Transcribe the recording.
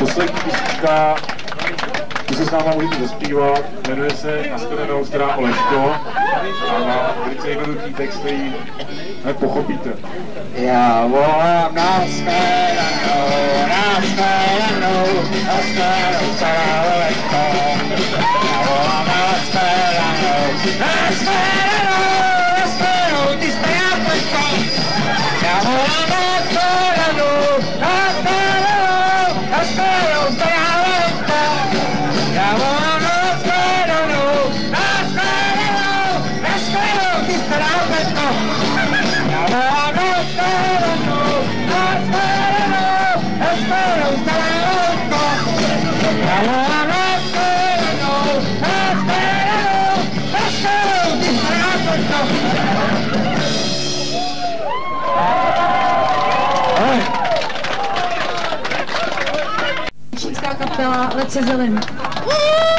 Poslední písnička, tu si s náma můžete zaspívat, jmenuje se Nastavenou stará Oleško a má velice jednoduchý text, který hned pochopíte. Já volám na shledanou, na shledanou, na shledanou, stará Oleško. Já volám na shledanou, na shledanou, kapela Led Zeppelin.